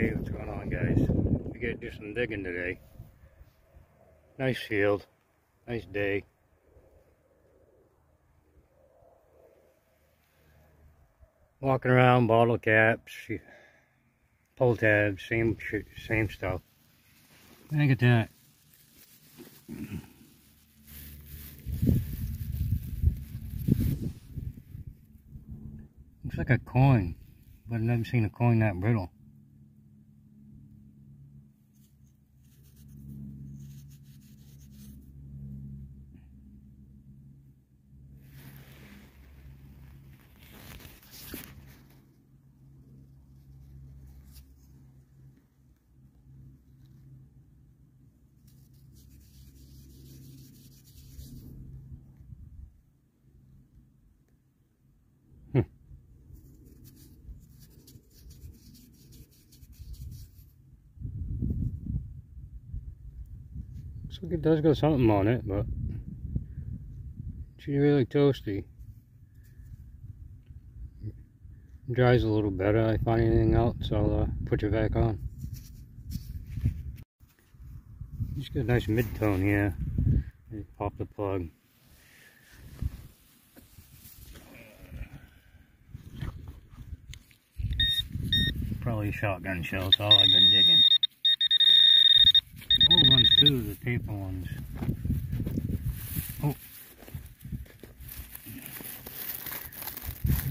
Hey, what's going on guys? We gotta do some digging today. Nice field. Nice day. Walking around, bottle caps, pull tabs, same same stuff. Look at that. Looks like a coin, but I've never seen a coin that brittle. Like it does got something on it, but it's really toasty. Dries a little better. I find anything else, I'll uh, put it back on. Just got a nice mid-tone here. Pop the plug. Probably shotgun shells, all I've been digging old of the paper ones. Oh.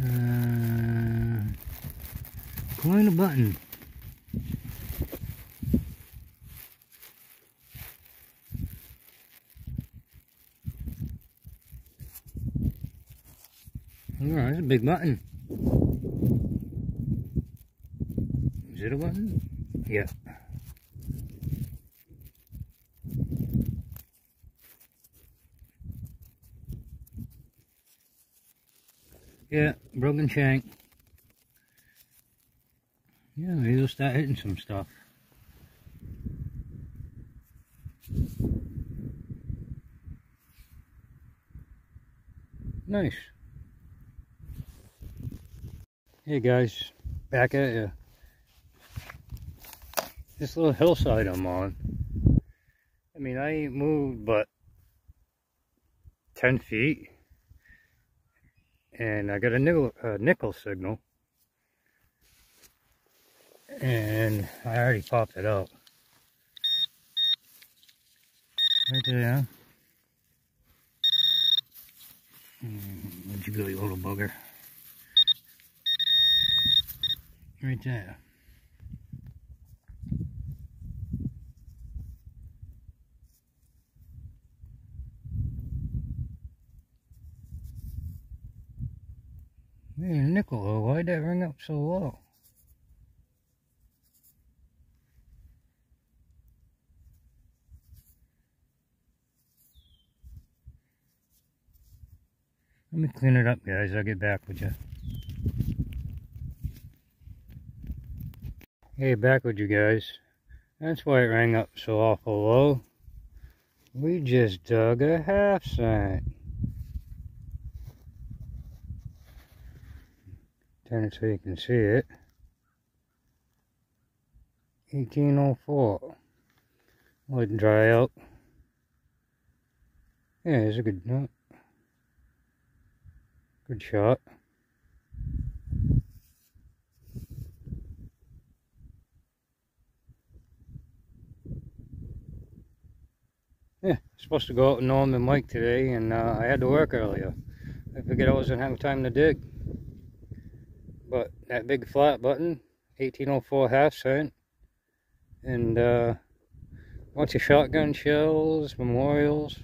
Uh, coin a button. Oh, that's a big button. Is it a button? Yeah. Yeah, broken shank. Yeah, will start hitting some stuff. Nice. Hey guys, back at you. This little hillside I'm on. I mean, I ain't moved but 10 feet and I got a nickel, uh, nickel signal. And I already popped it out. Right there mm, where'd you go you little bugger? Right there Man, nickel, why'd that ring up so low? Let me clean it up, guys. I'll get back with you. Hey, back with you guys. That's why it rang up so awful low. We just dug a half cent. Turn it so you can see it. 1804. Let it dry out. Yeah, it's a good, uh, good shot. Yeah, supposed to go out with and Mike today, and uh, I had to work earlier. I figured I wasn't having time to dig. But that big flat button, 1804 half cent, and uh, bunch of shotgun shells, memorials,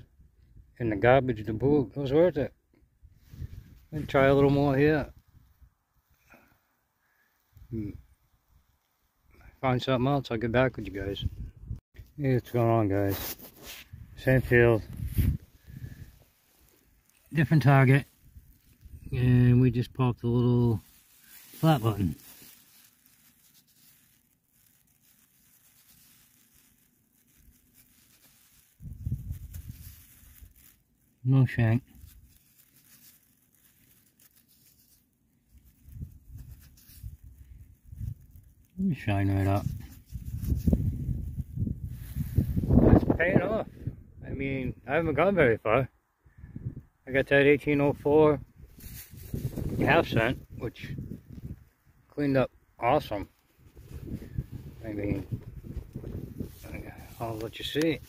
and the garbage to boot. It was worth it. And try a little more here. Hmm. Find something else, I'll get back with you guys. Hey, what's going on, guys? Same field. Different target. And we just popped a little flat button. No shank. Let me shine right up. It's paying off. I mean, I haven't gone very far. I got that 1804 half cent, which cleaned up awesome. I mean, I'll let you see.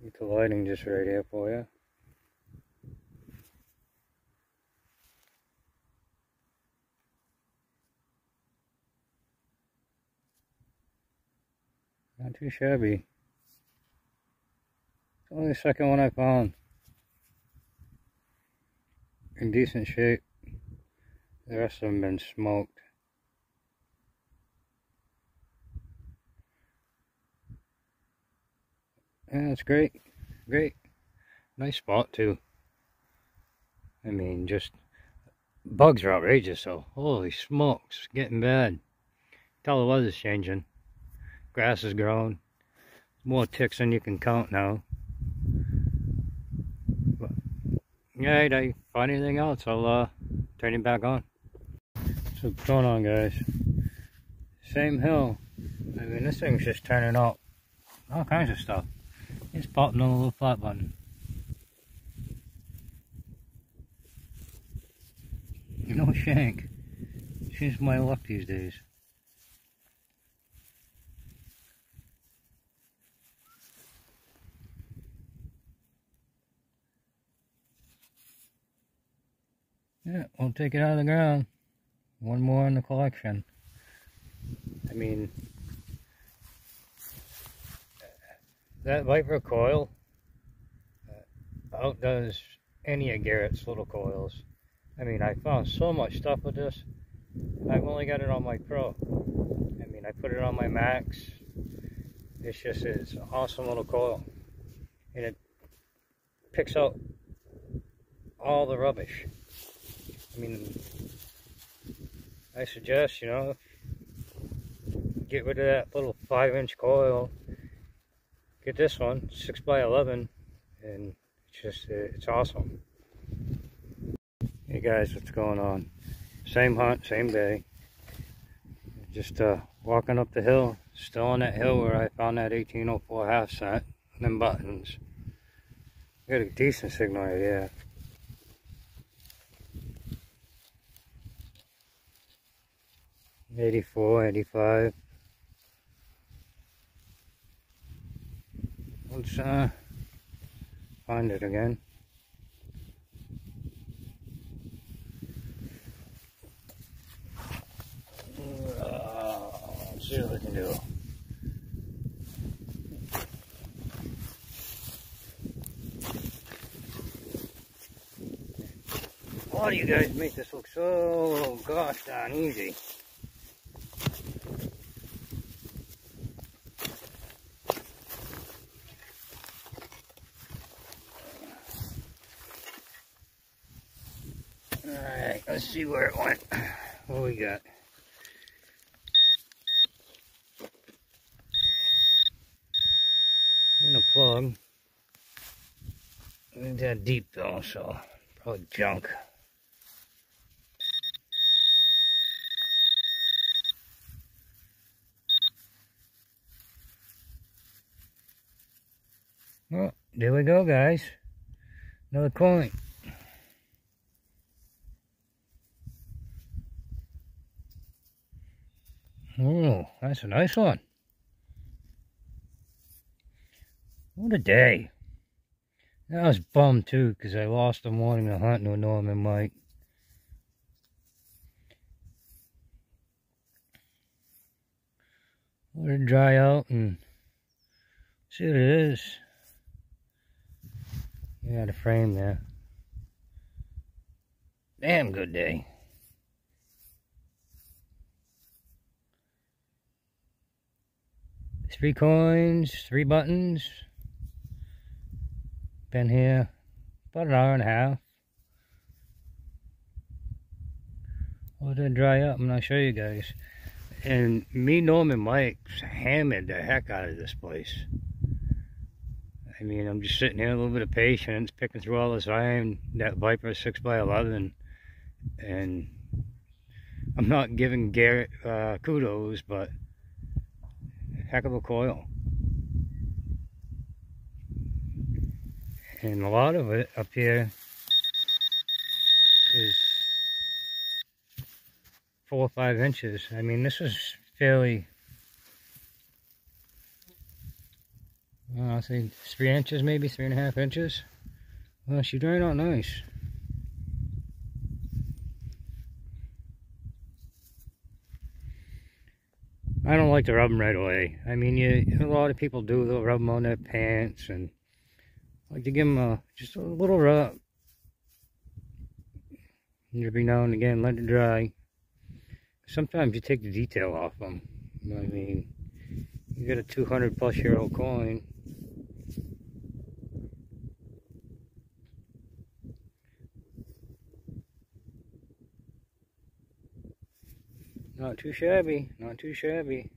Get the lighting just right here for you. Not too shabby. It's only the second one I found. In decent shape. The rest of them been smoked. Yeah, it's great. Great. Nice spot too. I mean, just bugs are outrageous though. Holy smokes, getting bad. Tell the weather's changing. Grass is growing. More ticks than you can count now. But, yeah, I find anything else, I'll uh, turn it back on. So what's going on, guys? Same hill. I mean, this thing's just turning up all kinds of stuff. It's popping on a little flat button. No shank. Seems my luck these days. Yeah, we'll take it out of the ground. One more in the collection. I mean, that Viper coil uh, outdoes any of Garrett's little coils. I mean, I found so much stuff with this. I've only got it on my Pro. I mean, I put it on my Max. It's just, it's an awesome little coil. And it picks out all the rubbish. I mean, I suggest, you know, get rid of that little 5 inch coil. Get this one, 6 by 11 and it's just, it's awesome. Hey guys, what's going on? Same hunt, same day. Just uh, walking up the hill, still on that hill where I found that 1804 half cent, them buttons. Got a decent signal here. 84, 85. Let's uh, find it again. Uh, let's see what we can do. Why do you guys make this look so gosh darn easy? Let's see where it went. What we got? In a plug. Ain't that deep though, so probably junk. Well, there we go, guys. Another coin. Oh, that's a nice one. What a day. I was bummed too because I lost the morning of hunting with Norm and Mike. Let it dry out and see what it is. You got the frame there. Damn good day. Three coins, three buttons. Been here about an hour and a half. Let it dry up and I'll show you guys. And me, Norm and Mike hammered the heck out of this place. I mean, I'm just sitting here, a little bit of patience, picking through all this iron, that Viper 6x11, and I'm not giving Garrett uh, kudos, but heck of a coil. And a lot of it up here is four or five inches. I mean, this is fairly, I think three inches, maybe three and a half inches. Well, she dried out nice. Don't like to rub them right away. I mean, you, a lot of people do. They'll rub them on their pants and like to give them a, just a little rub. Every now and again, let it dry. Sometimes you take the detail off them. I mean, you get a 200 plus year old coin. Not too shabby, not too shabby.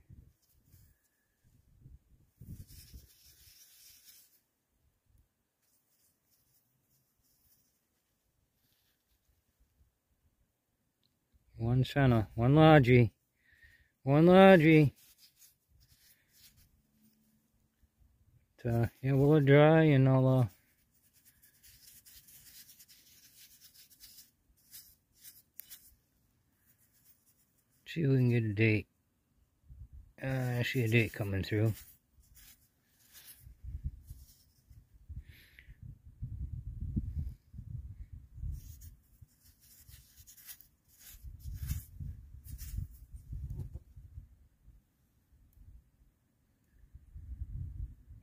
One center, one largie, one largie. Uh, yeah, we'll let dry and I'll uh, see if we can get a date. Uh, I see a date coming through.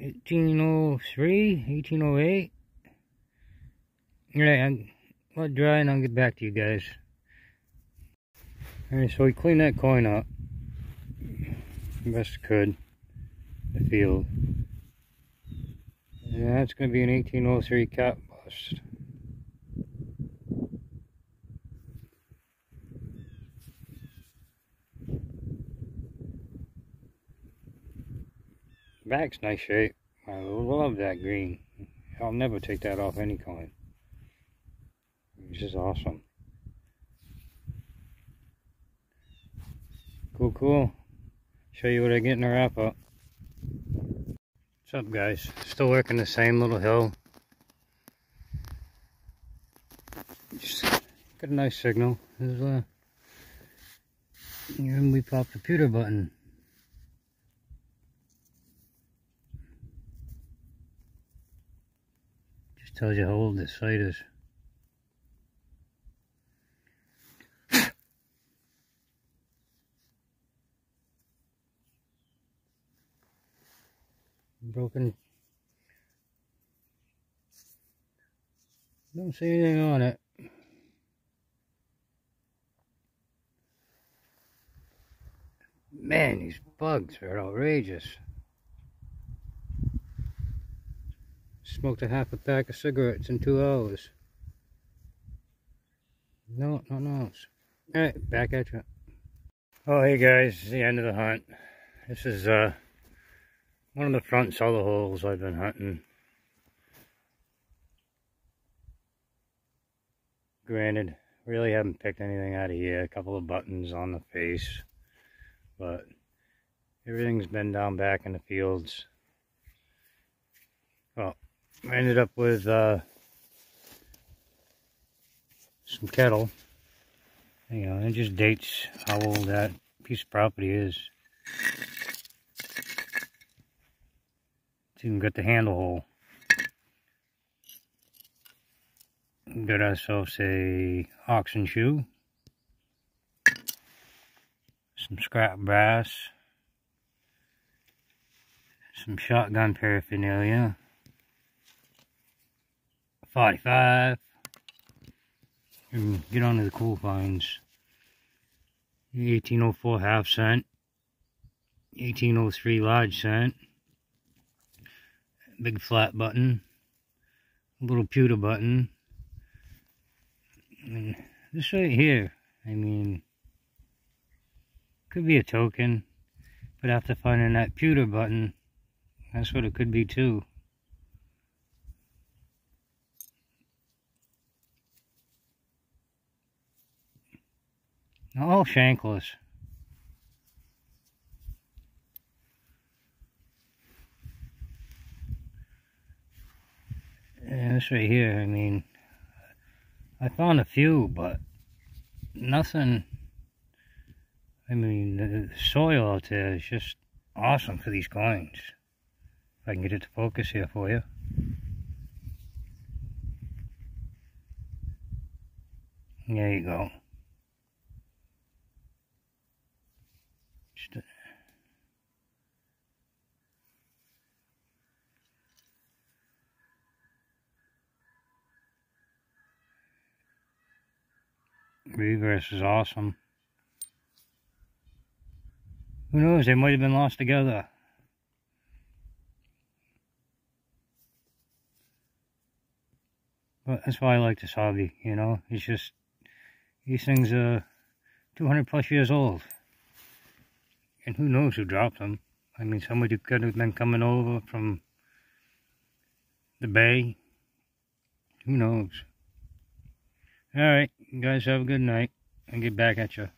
1803, 1808. Alright, I'll dry and I'll get back to you guys. Alright, so we cleaned that coin up. Best could. The field. And that's going to be an 1803 cap bust. Back's nice shape. I love that green. I'll never take that off any coin. This is awesome. Cool, cool. Show you what I get in the wrap up. What's up guys? Still working the same little hill. Just got a nice signal. There's uh, a, and we pop the pewter button. Tells you how old this site is. Broken. Don't see anything on it. Man, these bugs are outrageous. Smoked a half a pack of cigarettes in two hours. No, no, no. Alright, back at you. Oh, hey guys, it's the end of the hunt. This is uh, one of the front cellar holes I've been hunting. Granted, really haven't picked anything out of here. A couple of buttons on the face. But everything's been down back in the fields. Well, I ended up with uh, some kettle. You know, it just dates how old that piece of property is. It's even got the handle hole. Got ourselves a oxen shoe. Some scrap brass. Some shotgun paraphernalia. 45. And get on to the cool finds. 1804 half cent. 1803 large cent. Big flat button. Little pewter button. And this right here, I mean, could be a token. But after finding that pewter button, that's what it could be too. All shankless. Yeah, this right here, I mean, I found a few, but nothing, I mean, the soil out there is just awesome for these coins. If I can get it to focus here for you. There you go. Regress is awesome. Who knows, they might have been lost together. But that's why I like this hobby, you know. It's just, these things are 200 plus years old. And who knows who dropped them. I mean, somebody could have been coming over from the bay. Who knows? Alright, you guys have a good night. I'll get back at you.